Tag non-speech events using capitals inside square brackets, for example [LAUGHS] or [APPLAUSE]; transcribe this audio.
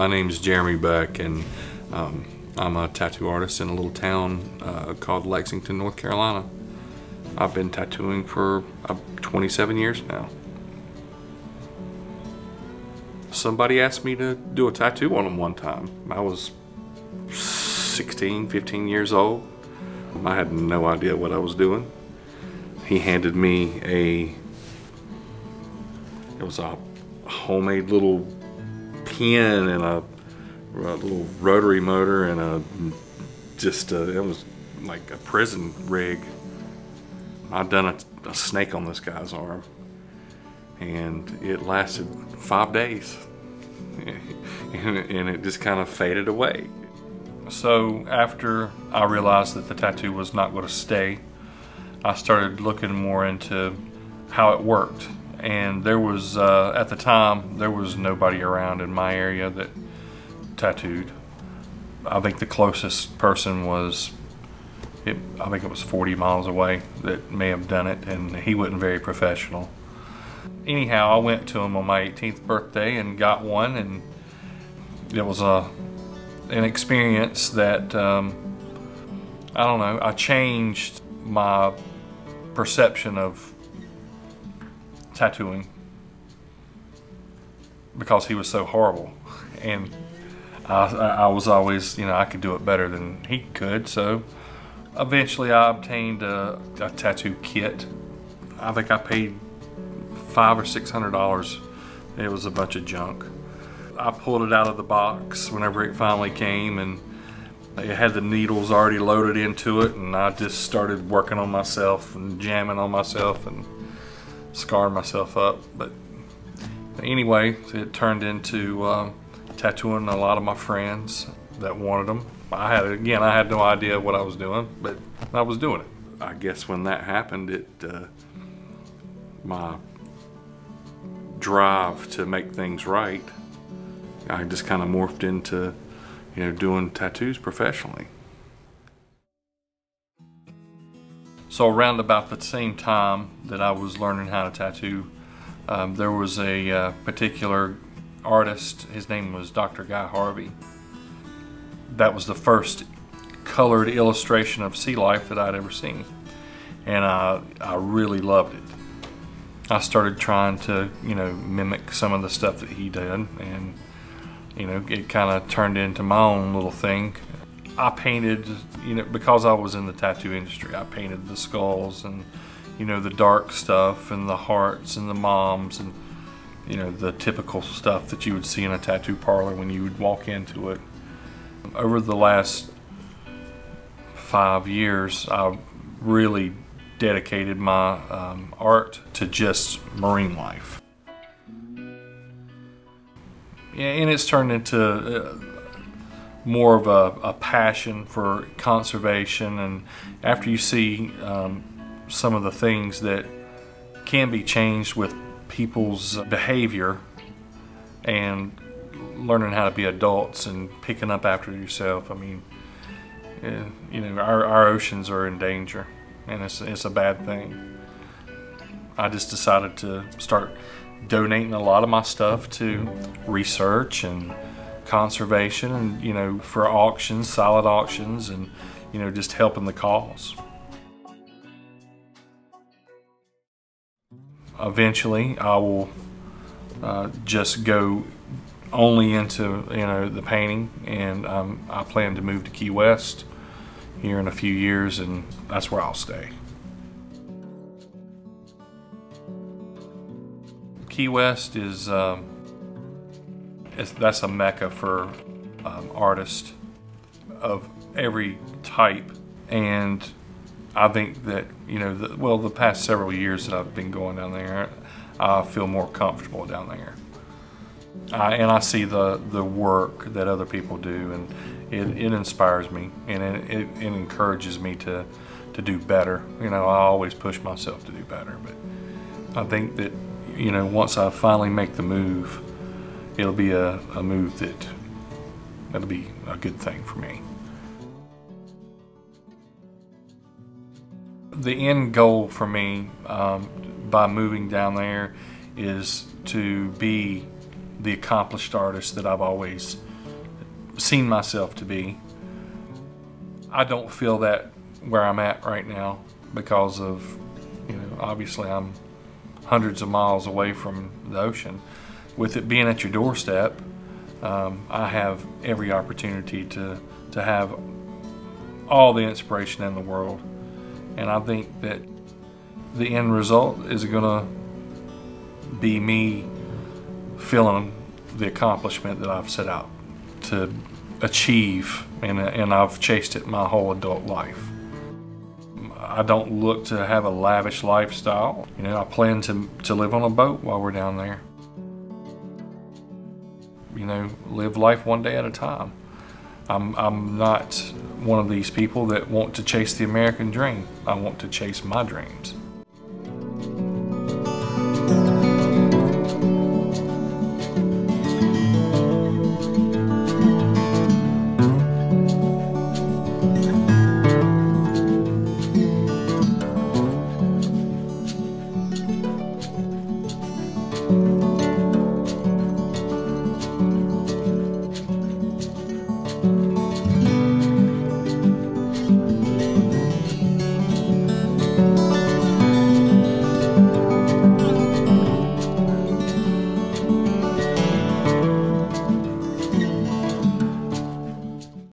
My name is Jeremy Beck, and um, I'm a tattoo artist in a little town uh, called Lexington, North Carolina. I've been tattooing for uh, 27 years now. Somebody asked me to do a tattoo on them one time. I was 16, 15 years old. I had no idea what I was doing. He handed me a, it was a homemade little and a, a little rotary motor and a just a, it was like a prison rig. I'd done a, a snake on this guy's arm and it lasted five days [LAUGHS] and it just kind of faded away. So after I realized that the tattoo was not going to stay, I started looking more into how it worked and there was uh, at the time there was nobody around in my area that tattooed. I think the closest person was it, I think it was 40 miles away that may have done it and he wasn't very professional. Anyhow I went to him on my 18th birthday and got one and it was a an experience that um, I don't know I changed my perception of tattooing because he was so horrible. And I, I, was always you know I could do it better than he could. So eventually I obtained a, a tattoo kit. I think I paid five or six hundred dollars. It was a bunch of junk. I pulled it out of the box whenever it finally came and it had the needles already loaded into it and I just started working on myself and jamming on myself and scarring myself up. But anyway, it turned into um, tattooing a lot of my friends that wanted them. I had again, I had no idea what I was doing, but I was doing it. I guess when that happened, it uh, my drive to make things right, I just kind of morphed into, you know, doing tattoos professionally. So around about the same time that I was learning how to tattoo, um, there was a uh, particular artist, his name was Dr. Guy Harvey. That was the first colored illustration of sea life that I'd ever seen. And I, I really loved it. I started trying to, you know, mimic some of the stuff that he did and, you know, it kind of turned into my own little thing. I painted, you know, because I was in the tattoo industry, I painted the skulls and, you know, the dark stuff and the hearts and the moms and, you know, the typical stuff that you would see in a tattoo parlor when you would walk into it. Over the last five years, I really dedicated my um, art to just marine life. Yeah, and it's turned into uh, more of a, a, passion for conservation and after you see um, some of the things that can be changed with people's behavior and learning how to be adults and picking up after yourself I mean eh, you know our, our oceans are in danger and it's, it's a bad thing. I just decided to start donating a lot of my stuff to research and conservation and you know for auctions solid auctions and you know just helping the cause. Eventually I will uh, just go only into you know the painting and um, I plan to move to Key West here in a few years and that's where I'll stay. Key West is um, that's a mecca for um, artists of every type. And I think that you know the, well the past several years that I've been going down there I feel more comfortable down there. I, and I see the the work that other people do and it, it inspires me and it, it, it encourages me to to do better. You know I always push myself to do better but I think that you know once I finally make the move it'll be a, a move that that'll be a good thing for me. The end goal for me um, by moving down there is to be the accomplished artist that I've always seen myself to be. I don't feel that where I'm at right now because of, you know, obviously I'm hundreds of miles away from the ocean. With it being at your doorstep, um, I have every opportunity to, to have all the inspiration in the world. And I think that the end result is going to be me feeling the accomplishment that I've set out to achieve, and, and I've chased it my whole adult life. I don't look to have a lavish lifestyle. You know, I plan to, to live on a boat while we're down there. You know, live life one day at a time. I'm, I'm not one of these people that want to chase the American dream. I want to chase my dreams.